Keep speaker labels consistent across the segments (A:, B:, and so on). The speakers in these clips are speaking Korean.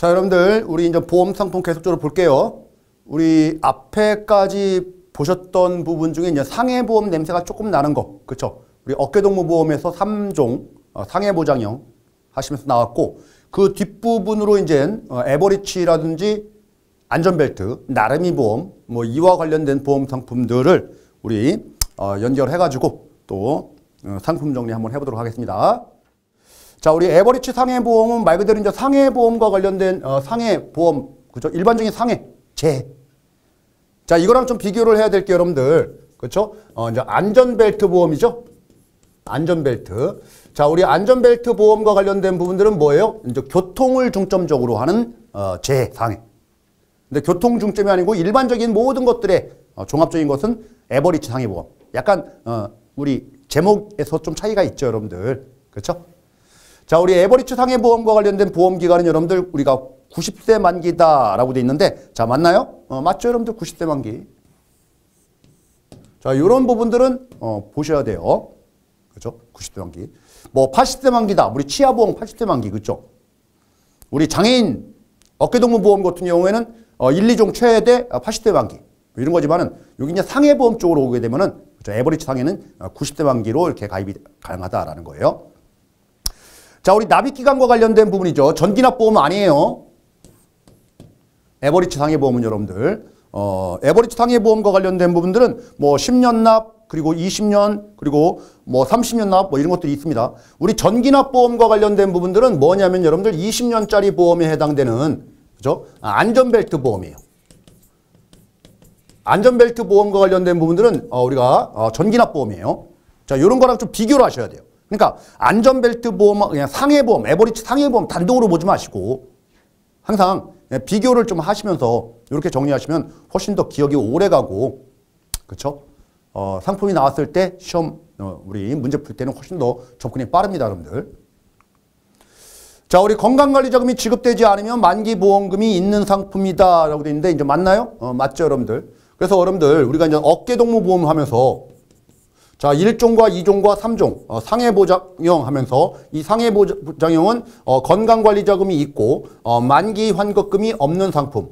A: 자, 여러분들, 우리 이제 보험 상품 계속적으로 볼게요. 우리 앞에까지 보셨던 부분 중에 이제 상해보험 냄새가 조금 나는 거. 그쵸? 우리 어깨동무보험에서 3종 어, 상해보장형 하시면서 나왔고, 그 뒷부분으로 이제 어, 에버리치라든지 안전벨트, 나름이 보험, 뭐 이와 관련된 보험 상품들을 우리 어, 연결해가지고 또 어, 상품 정리 한번 해보도록 하겠습니다. 자, 우리 에버리치 상해보험은 말 그대로 이제 상해보험과 관련된 어, 상해보험, 그죠? 일반적인 상해, 재. 자, 이거랑 좀 비교를 해야 될 게 여러분들, 그렇죠? 어, 이제 안전벨트 보험이죠? 안전벨트. 자, 우리 안전벨트 보험과 관련된 부분들은 뭐예요? 이제 교통을 중점적으로 하는 어, 재상해. 근데 교통 중점이 아니고 일반적인 모든 것들의 어, 종합적인 것은 에버리치 상해보험. 약간 어, 우리 제목에서 좀 차이가 있죠, 여러분들. 그렇죠? 자, 우리 에버리치 상해보험과 관련된 보험기간은 여러분들 우리가 90세 만기다라고 돼 있는데 자, 맞나요? 어, 맞죠, 여러분들? 90세 만기. 자, 이런 부분들은 어, 보셔야 돼요. 그죠? 90세 만기. 뭐 80세 만기다. 우리 치아보험 80세 만기. 그죠? 우리 장애인 어깨동무보험 같은 경우에는 어, 1, 2종 최대 80대 만기 뭐 이런 거지만은 여기 이제 상해보험 쪽으로 오게 되면은 그렇죠? 에버리지 상해는 90대 만기로 이렇게 가입이 가능하다라는 거예요. 자, 우리 납입기간과 관련된 부분이죠. 전기납보험 아니에요. 에버리지 상해보험은 여러분들 어, 에버리지 상해보험과 관련된 부분들은 뭐 10년 납 그리고 20년 그리고 뭐 30년 납 뭐 이런 것들이 있습니다. 우리 전기납 보험과 관련된 부분들은 뭐냐면 여러분들 20년짜리 보험에 해당되는 그죠? 아, 안전벨트 보험이에요. 안전벨트 보험과 관련된 부분들은 어, 우리가 어, 전기납 보험이에요. 자, 이런 거랑 좀 비교를 하셔야 돼요. 그러니까 안전벨트 보험, 그냥 상해보험, 에버리지 상해보험 단독으로 보지 마시고 항상 비교를 좀 하시면서 이렇게 정리하시면 훨씬 더 기억이 오래 가고 그렇죠? 어, 상품이 나왔을 때 시험 어, 우리 문제 풀 때는 훨씬 더 접근이 빠릅니다, 여러분들. 자, 우리 건강관리자금이 지급되지 않으면 만기보험금이 있는 상품이다. 라고 되어 있는데, 이제 맞나요? 어, 맞죠, 여러분들? 그래서 여러분들, 우리가 이제 어깨동무보험 하면서, 자, 1종과 2종과 3종, 어, 상해보장형 하면서, 이 상해보장형은 어, 건강관리자금이 있고, 어, 만기 환급금이 없는 상품.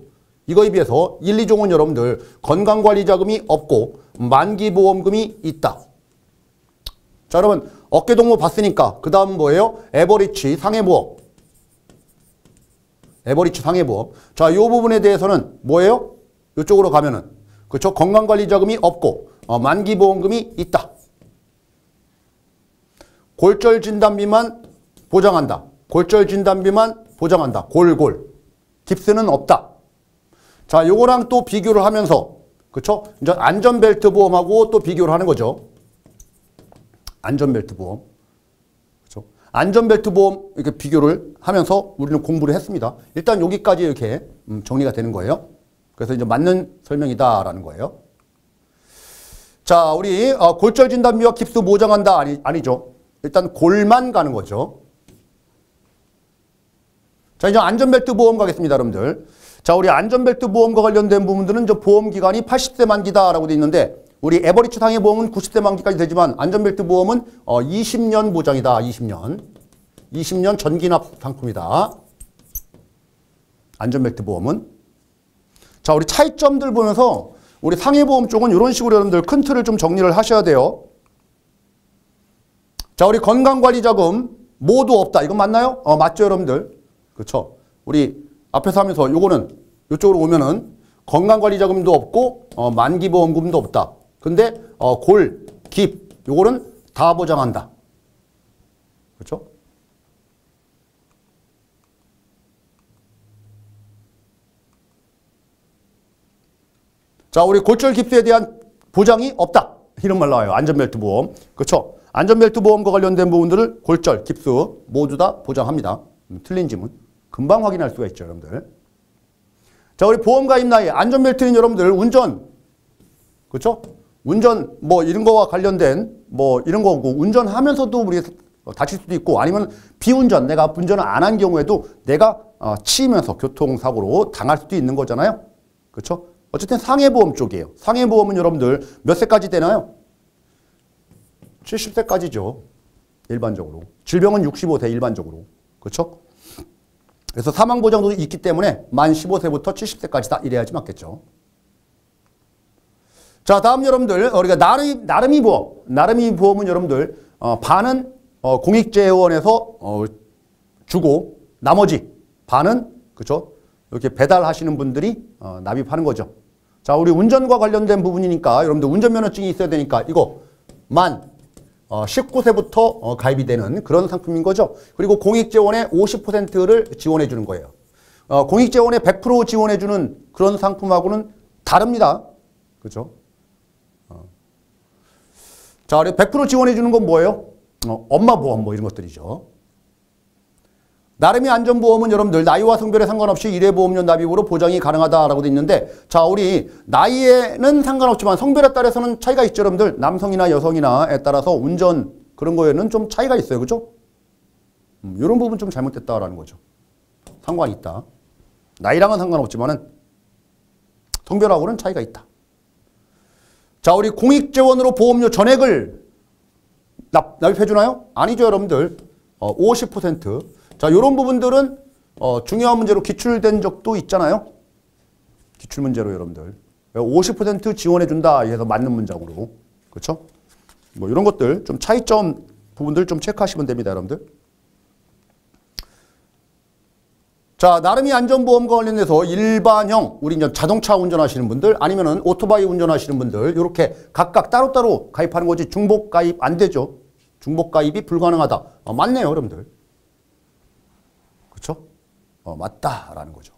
A: 이거에 비해서 1, 2종은 여러분들, 건강관리자금이 없고, 만기보험금이 있다. 자, 여러분, 어깨동무 봤으니까, 그 다음 뭐예요? 에버리치 상해보험. 에버리치 상해보험. 자, 이 부분에 대해서는 뭐예요? 이쪽으로 가면은 그렇죠? 건강관리자금이 없고 어, 만기보험금이 있다. 골절 진단 비만 보장한다. 골절 진단 비만 보장한다. 골골. 깁스는 없다. 자, 요거랑 또 비교를 하면서 그렇죠? 이제 안전벨트 보험하고 또 비교를 하는 거죠. 안전벨트 보험. 안전벨트 보험 이렇게 비교를 하면서 우리는 공부를 했습니다. 일단 여기까지 이렇게 음, 정리가 되는 거예요. 그래서 이제 맞는 설명이다라는 거예요. 자, 우리 어, 골절 진단비와 깁스 보장한다 아니, 아니죠. 일단 골만 가는 거죠. 자, 이제 안전벨트 보험 가겠습니다, 여러분들. 자, 우리 안전벨트 보험과 관련된 부분들은 저 보험 기간이 80세 만기다라고 돼 있는데 우리 에버리츠 상해 보험은 90대 만기까지 되지만 안전벨트 보험은 어 20년 보장이다. 20년. 20년 전기납 상품이다. 안전벨트 보험은. 자, 우리 차이점들 보면서 우리 상해보험 쪽은 이런 식으로 여러분들 큰 틀을 좀 정리를 하셔야 돼요. 자, 우리 건강관리자금 모두 없다. 이건 맞나요? 어, 맞죠, 여러분들? 그렇죠. 우리 앞에서 하면서 요거는 이쪽으로 오면은 건강관리자금도 없고 어, 만기보험금도 없다. 근데 어, 골, 깁 요거는 다 보장한다. 그렇죠? 자, 우리 골절 깁스에 대한 보장이 없다. 이런 말 나와요. 안전벨트 보험. 그렇죠? 안전벨트 보험과 관련된 부분들을 골절, 깁스 모두 다 보장합니다. 음, 틀린 지문 금방 확인할 수가 있죠, 여러분들. 자, 우리 보험 가입 나이 안전벨트는 여러분들 운전 그렇죠? 운전 뭐 이런 거와 관련된 뭐 이런 거고 운전하면서도 우리 다칠 수도 있고 아니면 비운전 내가 운전을 안 한 경우에도 내가 어, 치면서 교통사고로 당할 수도 있는 거잖아요. 그렇죠? 어쨌든 상해보험 쪽이에요. 상해보험은 여러분들 몇 세까지 되나요? 70세까지죠. 일반적으로. 질병은 65세 일반적으로. 그렇죠? 그래서 사망보장도 있기 때문에 만 15세부터 70세까지다 이래야지 맞겠죠. 자 다음 여러분들 우리가 나름, 나름이 보험 나름이 보험은 여러분들 어, 반은 어, 공익재원에서 어, 주고 나머지 반은 그렇죠 이렇게 배달하시는 분들이 어, 납입하는 거죠. 자 우리 운전과 관련된 부분이니까 여러분들 운전면허증이 있어야 되니까 이거 만 어, 19세부터 어, 가입이 되는 그런 상품인 거죠. 그리고 공익재원의 50%를 지원해 주는 거예요. 어, 공익재원의 100% 지원해 주는 그런 상품하고는 다릅니다. 그렇죠? 어. 자, 100% 지원해 주는 건 뭐예요? 어, 엄마 보험 뭐 이런 것들이죠. 나름의 안전보험은 여러분들 나이와 성별에 상관없이 일회보험료 납입으로 보장이 가능하다라고 돼 있는데 자 우리 나이에는 상관없지만 성별에 따라서는 차이가 있죠 여러분들. 남성이나 여성이나에 따라서 운전 그런 거에는 좀 차이가 있어요. 그죠? 음, 이런 부분 좀 잘못됐다라는 거죠. 상관이 있다. 나이랑은 상관없지만 은 성별하고는 차이가 있다. 자 우리 공익재원으로 보험료 전액을 납, 납입해 주나요? 아니죠 여러분들. 어, 50% 자, 이런 부분들은 어, 중요한 문제로 기출된 적도 있잖아요. 기출 문제로 여러분들. 50% 지원해 준다 해서 맞는 문장으로. 그렇죠? 뭐 이런 것들 좀 차이점 부분들 좀 체크하시면 됩니다, 여러분들. 자, 나름이 안전보험과 관련해서 일반형, 우리 이제 자동차 운전하시는 분들 아니면은 오토바이 운전하시는 분들 이렇게 각각 따로따로 가입하는 거지 중복 가입 안 되죠. 중복 가입이 불가능하다. 어, 맞네요, 여러분들. 어, 맞다라는 거죠.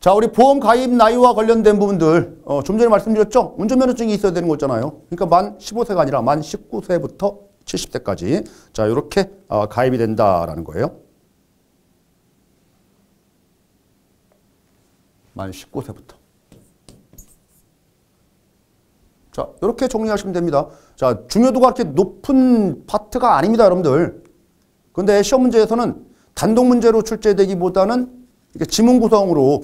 A: 자, 우리 보험 가입 나이와 관련된 부분들 어, 좀 전에 말씀드렸죠? 운전면허증이 있어야 되는 거잖아요. 그러니까 만 15세가 아니라 만 19세부터 70세까지 자 이렇게 어, 가입이 된다라는 거예요. 만 19세부터. 자, 이렇게 정리하시면 됩니다. 자, 중요도가 그렇게 높은 파트가 아닙니다, 여러분들. 근데 시험 문제에서는 단독 문제로 출제되기보다는 이렇게 지문 구성으로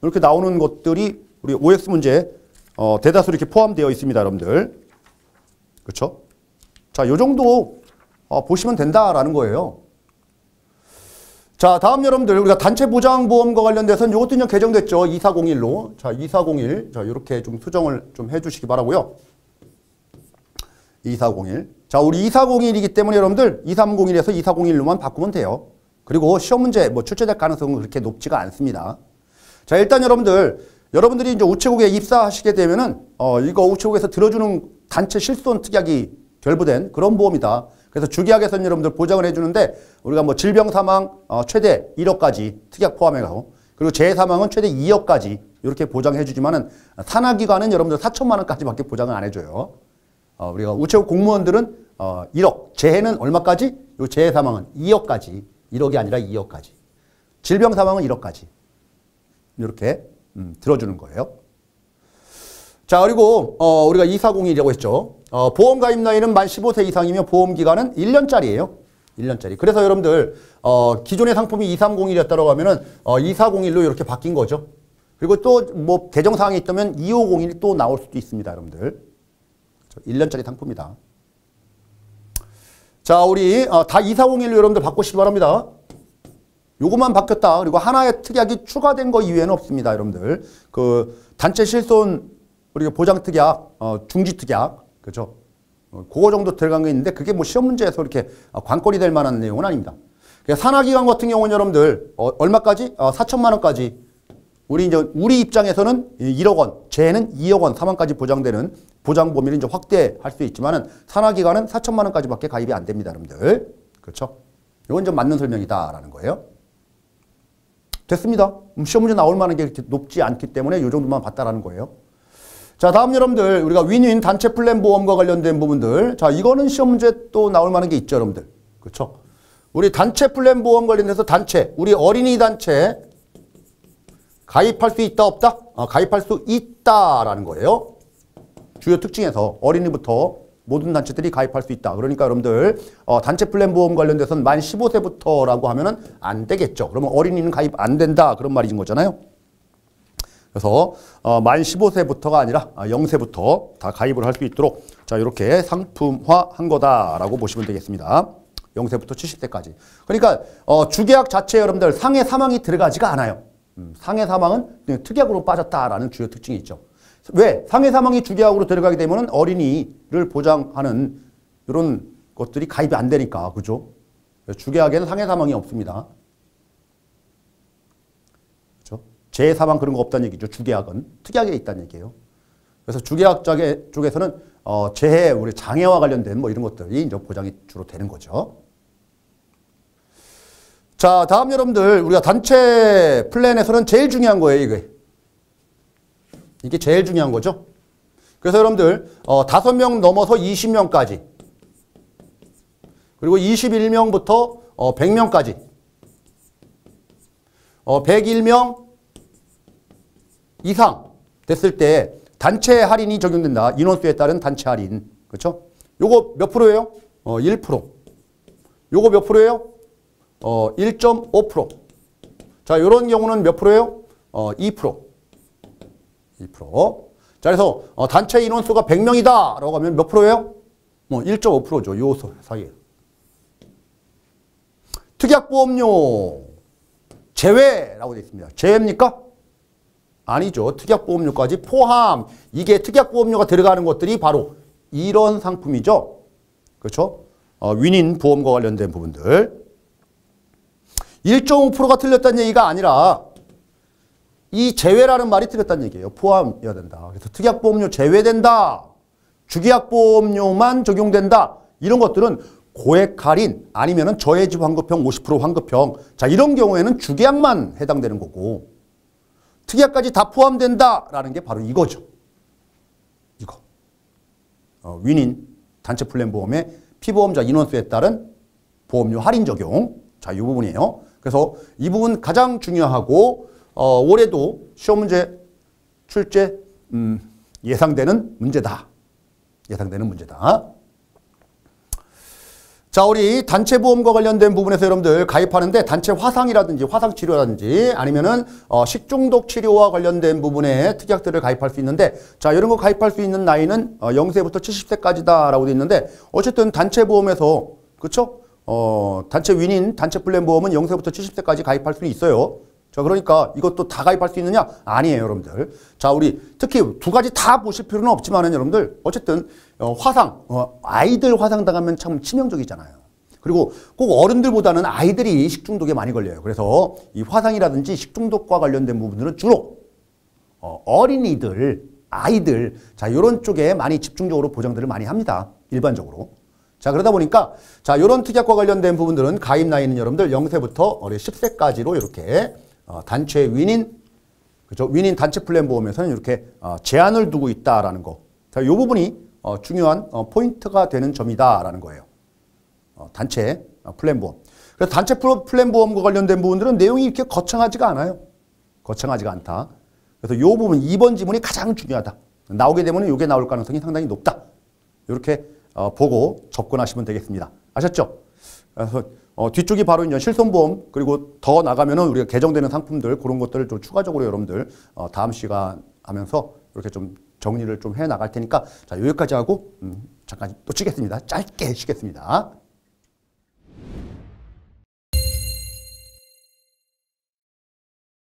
A: 이렇게 나오는 것들이 우리 OX 문제 어, 대다수 이렇게 포함되어 있습니다, 여러분들. 그렇죠? 자, 요 정도 어, 보시면 된다라는 거예요. 자, 다음 여러분들 우리가 단체 보장 보험과 관련돼서는 이것도 이제 개정됐죠. 2401로. 자, 2401. 자, 이렇게 좀 수정을 좀 해 주시기 바라고요. 2401. 자, 우리 2401이기 때문에 여러분들 2301에서 2401로만 바꾸면 돼요. 그리고 시험 문제 뭐 출제될 가능성은 그렇게 높지가 않습니다. 자, 일단 여러분들 여러분들이 이제 우체국에 입사하시게 되면은 어 이거 우체국에서 들어주는 단체 실손 특약이 결부된 그런 보험이다. 그래서 주계약에서는 여러분들 보장을 해주는데 우리가 뭐 질병 사망 어 최대 1억까지 특약 포함해가고 그리고 재해 사망은 최대 2억까지 이렇게 보장해 주지만은 산하기관은 여러분들 4천만 원까지밖에 보장을 안 해줘요. 어, 우리가 우체국 공무원들은 어, 1억, 재해는 얼마까지? 요 재해 사망은 2억까지. 1억이 아니라 2억까지. 질병 사망은 1억까지. 이렇게 음, 들어주는 거예요. 자 그리고 어, 우리가 2402라고 했죠. 어, 보험 가입 나이는 만 15세 이상이면 보험 기간은 1년짜리예요. 1년짜리. 그래서 여러분들 어, 기존의 상품이 2301이었다고 하면은 어, 2401로 이렇게 바뀐 거죠. 그리고 또 뭐 개정 사항이 있다면 2501이 또 나올 수도 있습니다, 여러분들. 1년짜리 상품이다. 자, 우리 어, 다 2401로 여러분들 바꾸시기 바랍니다. 요것만 바뀌었다. 그리고 하나의 특약이 추가된 거 이외에는 없습니다, 여러분들. 그 단체 실손 우리가 보장 특약, 어, 중지 특약, 그죠? 어, 그거 정도 들어간 게 있는데 그게 뭐 시험 문제에서 이렇게 관건이 될 만한 내용은 아닙니다. 산하기관 같은 경우는 여러분들 어, 얼마까지? 어, 4천만 원까지 우리 이제 우리 입장에서는 1억 원, 재해는 2억 원, 사망까지 보장되는 보장 범위를 이제 확대할 수 있지만은 산하 기관은 4천만 원까지밖에 가입이 안 됩니다, 여러분들. 그렇죠? 이건 좀 맞는 설명이다라는 거예요. 됐습니다. 음, 시험 문제 나올 만한 게 높지 않기 때문에 이 정도만 봤다라는 거예요. 자, 다음 여러분들 우리가 윈윈 단체 플랜 보험과 관련된 부분들. 자, 이거는 시험 문제 또 나올 만한 게 있죠, 여러분들. 그렇죠? 우리 단체 플랜 보험 관련해서 단체, 우리 어린이 단체 가입할 수 있다 없다? 어, 가입할 수 있다라는 거예요. 주요 특징에서 어린이부터 모든 단체들이 가입할 수 있다. 그러니까 여러분들 어, 단체 플랜 보험 관련돼서는 만 15세부터라고 하면 은 안 되겠죠. 그러면 어린이는 가입 안 된다. 그런 말인 거잖아요. 그래서 어, 만 15세부터가 아니라 0세부터 다 가입을 할 수 있도록 자 이렇게 상품화한 거다라고 보시면 되겠습니다. 0세부터 70세까지. 그러니까 어, 주계약 자체에 여러분들 상해 사망이 들어가지가 않아요. 음, 상해 사망은 특약으로 빠졌다라는 주요 특징이 있죠. 왜? 상해 사망이 주계약으로 들어가게 되면 어린이를 보장하는 이런 것들이 가입이 안 되니까 그죠? 주계약에는 상해 사망이 없습니다. 그렇죠? 재해 사망 그런 거 없다는 얘기죠. 주계약은 특약에 있다는 얘기예요. 그래서 주계약 쪽에서는 어, 재해, 우리 장애와 관련된 뭐 이런 것들이 이제 보장이 주로 되는 거죠. 자, 다음 여러분들 우리가 단체 플랜에서는 제일 중요한 거예요, 이게. 이게 제일 중요한 거죠. 그래서 여러분들 어, 5명 넘어서 20명까지 그리고 21명부터 어, 100명까지 어, 101명 이상 됐을 때 단체 할인이 적용된다. 인원수에 따른 단체 할인. 그렇죠? 요거 몇 프로예요? 어, 1%. 요거 몇 프로예요? 어, 1.5%. 자, 요런 경우는 몇 프로예요? 어, 2%. 2%. 자, 그래서 어, 단체 인원수가 100명이다 라고 하면 몇 프로예요? 뭐 1.5%죠. 요 사이에. 특약보험료 제외라고 되어 있습니다. 제외입니까? 아니죠. 특약보험료까지 포함. 이게 특약보험료가 들어가는 것들이 바로 이런 상품이죠. 그렇죠? 어, 위닌 보험과 관련된 부분들. 1.5%가 틀렸다는 얘기가 아니라 이 제외라는 말이 틀렸다는 얘기예요. 포함이어야 된다. 그래서 특약보험료 제외된다. 주계약보험료만 적용된다. 이런 것들은 고액 할인 아니면 저해지 환급형 50% 환급형 자 이런 경우에는 주계약만 해당되는 거고 특약까지 다 포함된다라는 게 바로 이거죠. 이거. 어, 위닌 단체 플랜 보험의 피보험자 인원수에 따른 보험료 할인 적용. 자, 이 부분이에요. 그래서 이 부분 가장 중요하고 어, 올해도 시험 문제 출제 음, 예상되는 문제다. 예상되는 문제다. 자, 우리 단체 보험과 관련된 부분에서 여러분들 가입하는데 단체 화상이라든지 화상 치료라든지 아니면은 어, 식중독 치료와 관련된 부분에 특약들을 가입할 수 있는데 자, 이런 거 가입할 수 있는 나이는 어, 0세부터 70세까지다라고 돼 있는데 어쨌든 단체 보험에서 그렇죠? 어, 단체 윈인 단체 플랜 보험은 0세부터 70세까지 가입할 수 있어요. 자, 그러니까 이것도 다 가입할 수 있느냐? 아니에요, 여러분들. 자, 우리 특히 두 가지 다 보실 필요는 없지만은 여러분들 어쨌든 어, 화상, 어, 아이들 화상 당하면 참 치명적이잖아요. 그리고 꼭 어른들보다는 아이들이 식중독에 많이 걸려요. 그래서 이 화상이라든지 식중독과 관련된 부분들은 주로 어, 어린이들, 아이들, 자, 요런 쪽에 많이 집중적으로 보장들을 많이 합니다. 일반적으로. 자, 그러다 보니까 자, 요런 특약과 관련된 부분들은 가입 나이는 여러분들 0세부터 어리 10세까지로 이렇게 어, 단체 윈윈 그죠? 윈윈 단체 플랜 보험에서는 이렇게 어, 제한을 두고 있다라는 거. 자, 요 부분이 어, 중요한 어, 포인트가 되는 점이다라는 거예요. 어, 단체 어, 플랜 보험. 그래서 단체 플랜 보험과 관련된 부분들은 내용이 이렇게 거창하지가 않아요. 거창하지가 않다. 그래서 요 부분 2번 지문이 가장 중요하다. 나오게 되면 이게 나올 가능성이 상당히 높다. 이렇게 어, 보고 접근하시면 되겠습니다. 아셨죠? 그래서 어, 뒤쪽이 바로 이제 실손보험 그리고 더 나가면은 우리가 개정되는 상품들 그런 것들을 좀 추가적으로 여러분들 어, 다음 시간 하면서 이렇게 좀 정리를 좀 해 나갈 테니까 자 여기까지 하고 음, 잠깐 또 치겠습니다. 짧게 쉬겠습니다.